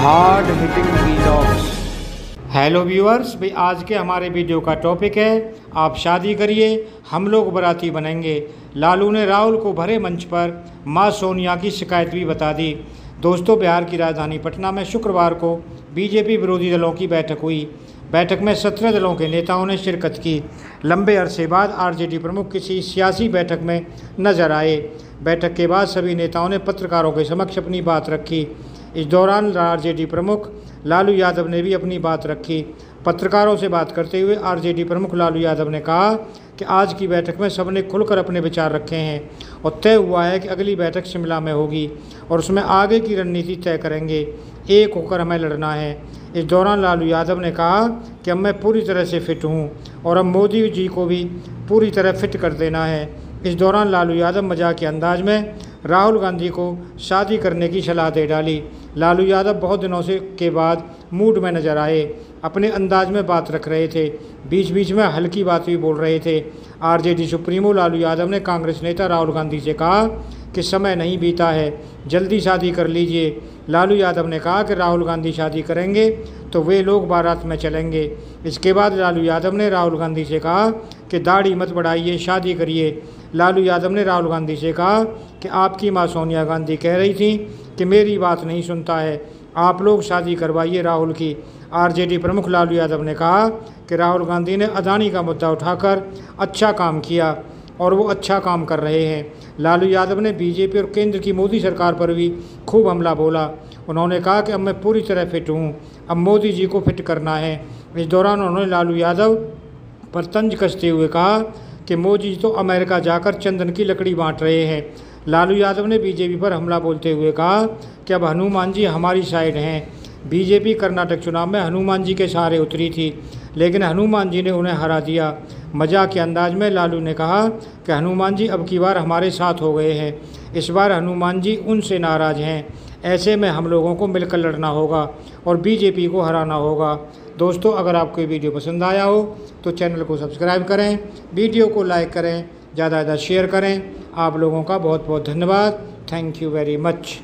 Hard hitting vlogs hello viewers भाई, आज के हमारे वीडियो का टॉपिक है, आप शादी करिए, हम लोग बराती बनेंगे। लालू ने राहुल को भरे मंच पर माँ सोनिया की शिकायत भी बता दी। दोस्तों, बिहार की राजधानी पटना में शुक्रवार को बीजेपी विरोधी दलों की बैठक हुई। बैठक में सत्रह दलों के नेताओं ने शिरकत की। लंबे अरसे बाद आरजेडी प्रमुख किसी सियासी बैठक में नज़र आए। बैठक के बाद सभी नेताओं ने पत्रकारों के समक्ष अपनी बात रखी। इस दौरान आरजेडी प्रमुख लालू यादव ने भी अपनी बात रखी। पत्रकारों से बात करते हुए आरजेडी प्रमुख लालू यादव ने कहा कि आज की बैठक में सबने खुलकर अपने विचार रखे हैं और तय हुआ है कि अगली बैठक शिमला में होगी और उसमें आगे की रणनीति तय करेंगे। एक होकर हमें लड़ना है। इस दौरान लालू यादव ने कहा कि अब मैं पूरी तरह से फिट हूँ और अब मोदी जी को भी पूरी तरह फिट कर देना है। इस दौरान लालू यादव मज़ाक के अंदाज में राहुल गांधी को शादी करने की सलाह दे डाली। लालू यादव बहुत दिनों से के बाद मूड में नज़र आए। अपने अंदाज में बात रख रहे थे। बीच बीच में हल्की बात भी बोल रहे थे। आरजेडी सुप्रीमो लालू यादव ने कांग्रेस नेता राहुल गांधी से कहा कि समय नहीं बीता है, जल्दी शादी कर लीजिए। लालू यादव ने कहा कि राहुल गांधी शादी करेंगे तो वे लोग बारात में चलेंगे। इसके बाद लालू यादव ने राहुल गांधी से कहा कि दाढ़ी मत बढ़ाइए, शादी करिए। लालू यादव ने राहुल गांधी से कहा कि आपकी माँ सोनिया गांधी कह रही थी कि मेरी बात नहीं सुनता है, आप लोग शादी करवाइए राहुल की। आरजेडी प्रमुख लालू यादव ने कहा कि राहुल गांधी ने अदानी का मुद्दा उठाकर अच्छा काम किया और वो अच्छा काम कर रहे हैं। लालू यादव ने बीजेपी और केंद्र की मोदी सरकार पर भी खूब हमला बोला। उन्होंने कहा कि अब मैं पूरी तरह फिट हूँ, अब मोदी जी को फिट करना है। इस दौरान उन्होंने लालू यादव पर तंज कसते हुए कहा कि मोदी तो अमेरिका जाकर चंदन की लकड़ी बांट रहे हैं। लालू यादव ने बीजेपी पर हमला बोलते हुए कहा कि अब हनुमान जी हमारी साइड हैं। बीजेपी कर्नाटक चुनाव में हनुमान जी के सहारे उतरी थी, लेकिन हनुमान जी ने उन्हें हरा दिया। मज़ाक के अंदाज में लालू ने कहा कि हनुमान जी अब की बार हमारे साथ हो गए हैं। इस बार हनुमान जी उनसे नाराज़ हैं। ऐसे में हम लोगों को मिलकर लड़ना होगा और बीजेपी को हराना होगा। दोस्तों, अगर आपको ये वीडियो पसंद आया हो तो चैनल को सब्सक्राइब करें, वीडियो को लाइक करें, ज़्यादा ज़्यादा शेयर करें। आप लोगों का बहुत बहुत धन्यवाद। Thank you very much.